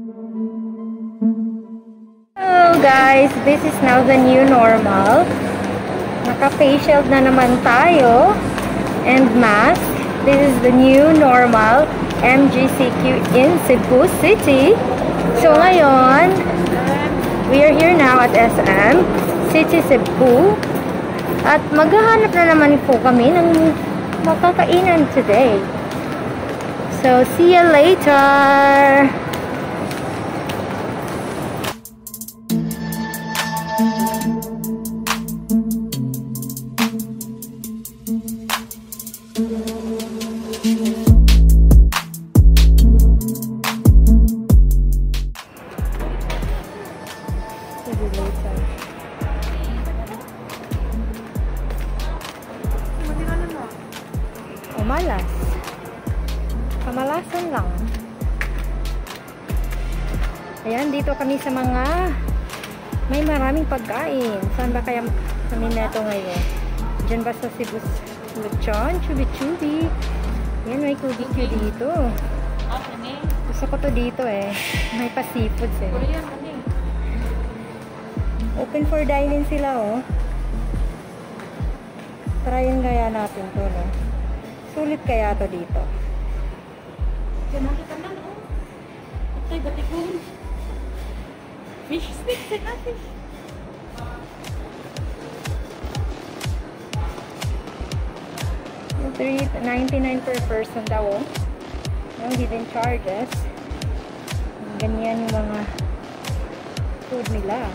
Hello guys, this is now the new normal. Naka-facial na naman tayo and mask. This is the new normal MGCQ in Cebu City. So ngayon, we are here now at SM City Cebu. At maghahanap na naman po kami ng makakainan today. So, see you later! May maraming pagkain. Saan ba kaya kami neto ngayon? Diyan ba sa Cebu Lechon? Chubi-chubi. Ayan, may QBQ dito. Gusto ko to dito eh. May pa-seafoods eh. Open for dining sila oh. Tryin kaya natin to no. Sulit kaya to dito. Yan nakita na, no? Atay, batikon. Fish stick, set na fish. Yung 3.99 per person daw oh. Yung hidden charges. Ganyan yung mga food nila.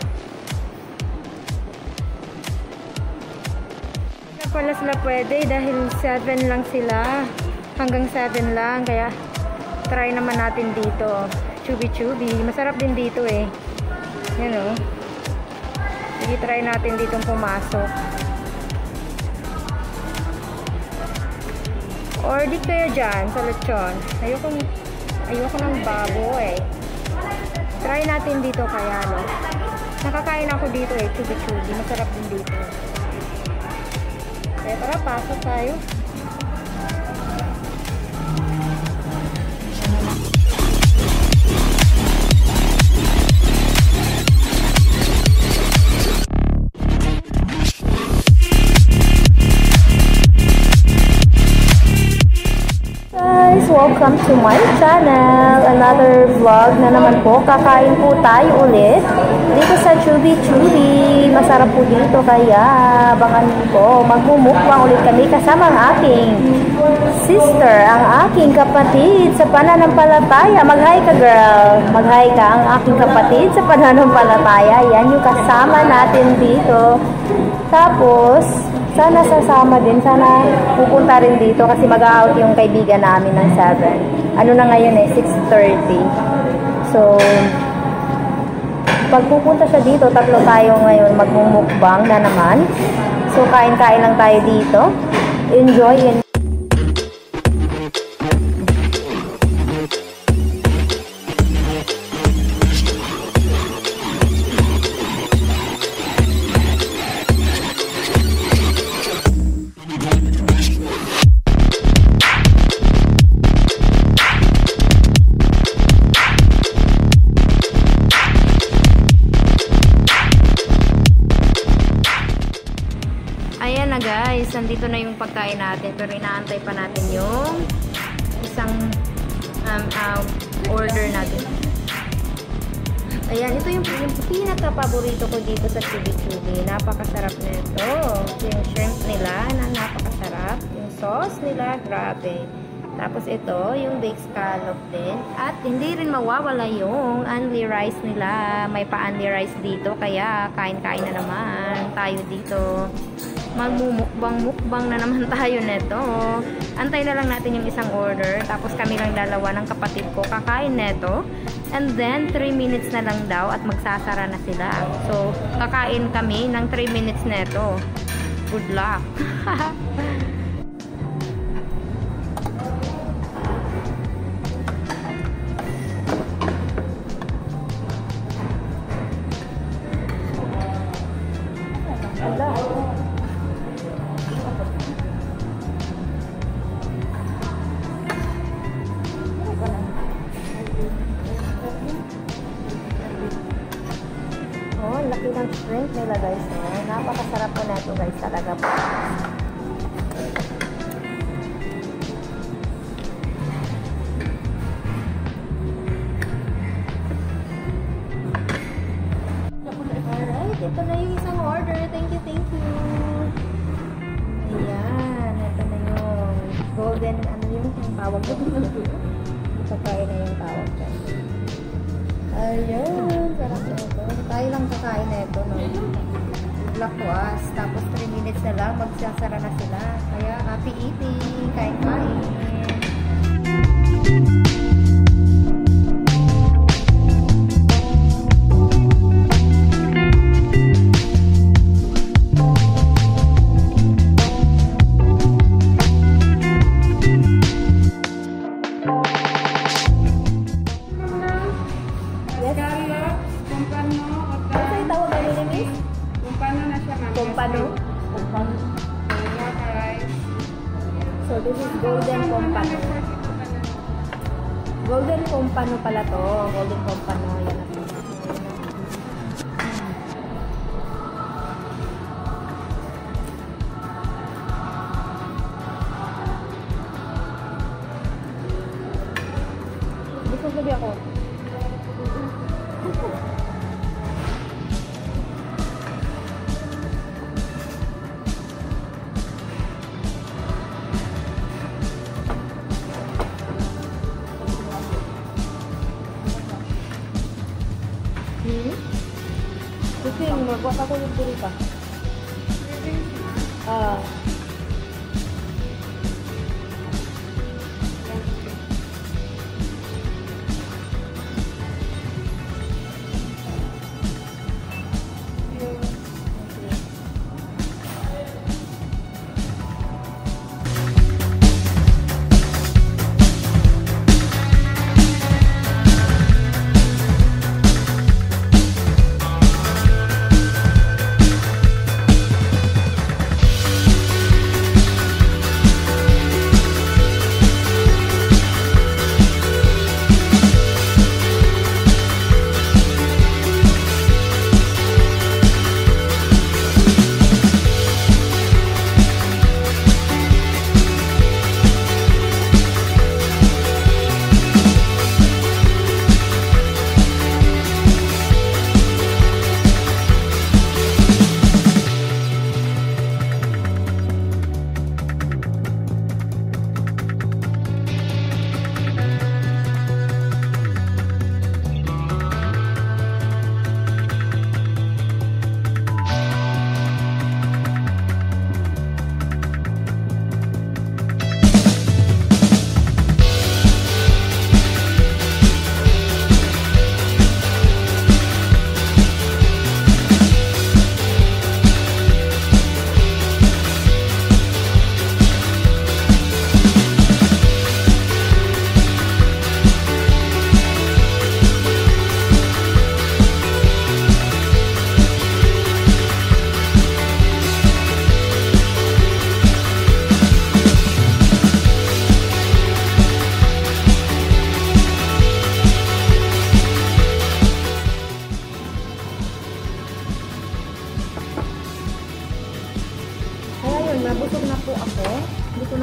Na pala sila pwede dahil 7 lang sila. Hanggang 7 lang. Kaya try naman natin dito. Chubi-chubi. Masarap din dito eh. Yan oh. Sige, try natin dito pumasok. Or di kaya dyan sa lechon. Ayoko, ayoko ng baboy. Try natin dito kaya, no? Nakakain ako dito eh, chubi-chubi. Masarap din dito. Kaya tara, pasok tayo. My channel. Another vlog na naman po. Kakain po tayo ulit dito sa Chubi Chubi. Masarap po dito kaya abangan po. Magmumukbang ulit kami kasama ang aking sister, ang aking kapatid sa pananampalataya. Mag-hi ka girl. Mag-hi ka ang aking kapatid sa pananampalataya. Yan yung kasama natin dito. Tapos, sana sasama din. Sana pupunta rin dito kasi mag-out yung kaibigan namin ng 7. Ano na ngayon eh, 6.30. So, pag pupunta siya dito, tatlo tayo ngayon magmumukbang na naman. So, kain-kain lang tayo dito. Enjoy and na guys, nandito na yung pagkain natin pero inaantay pa natin yung isang um, um, order natin. Ayan, ito yung, yung pinaka-paborito ko dito sa Chili Chili. Napakasarap nito. Yung shrimp nila na napakasarap. Yung sauce nila, grabe. Tapos ito, yung baked scallop din. At hindi rin mawawala yung unli rice nila. May pa-unli rice dito. Kaya kain-kain na naman tayo dito. Magmumukbang-mukbang na naman tayo neto. Antay na lang natin yung isang order. Tapos kami lang dalawa ng kapatid ko kakain neto. And then, 3 minutes na lang daw at magsasara na sila. So, kakain kami ng 3 minutes neto. Good luck! nila guys. No? Napakasarap po na ito guys talaga po. Ito na yung isang order. Thank you, thank you. Ayan, ito na yung golden, ano yung tawag ko? Us. Tapos 3 minutes na lang, magsasara na sila. Kaya happy eating, kain-kain. Magwak ako yung diri ka. Ah.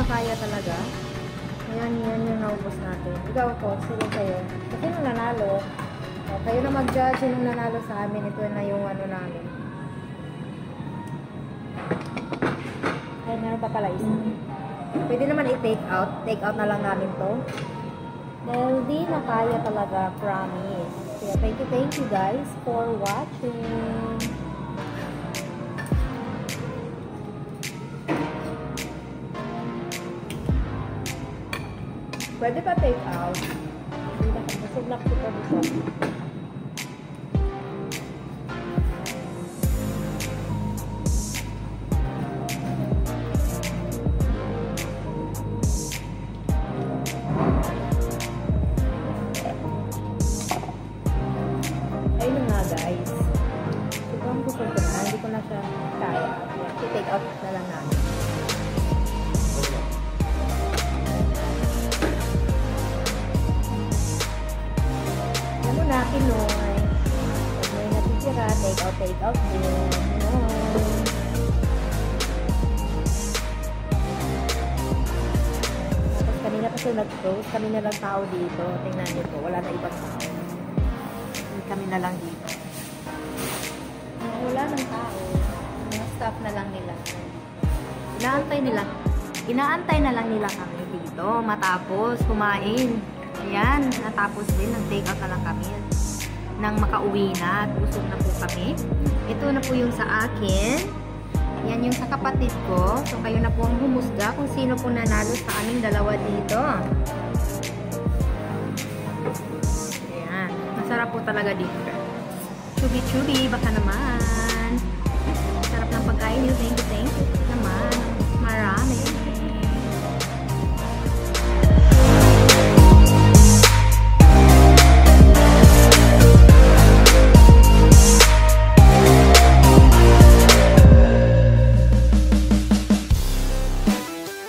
Hindi ko na kaya talaga. Ayan, yan yung naubos natin. Ikaw po, sige kayo. So, sino nanalo? O, kayo na mag-judge sino nanalo sa amin. Ito na yung ano namin. Ay, meron pa pala isa. Pwede naman i-take out. Take out na lang namin to. Dahil di na kaya talaga, promise. Kaya thank you, thank you guys for watching. Pwede pa take out. Busog na super busog. Ayun nga guys. Sobrang busog ko na. Hindi ko na siya kaya. I-take out na lang namin. Pinoy. Pinoy natin tira-tira. Take out, take out din. Yun. Tapos kanina pa sila nag-close. Kami na lang tao dito. Tingnan niyo po. Wala na ibang tao. Kami na lang dito. Wala nang tao. Mga staff na lang nila. Inaantay nila. Inaantay na lang nila kami dito. Matapos kumain. Ayan. Natapos din. Nag-take out na lang kami. Nang makauwi na. At busog na po kami. Ito na po yung sa akin. Yan yung sa kapatid ko. So, kayo na po ang humusga kung sino po nanalo sa aming dalawa dito. Ayan. Masarap po talaga dito. Chubi-chubi, baka naman. Sarap ng pagkain you, thank you.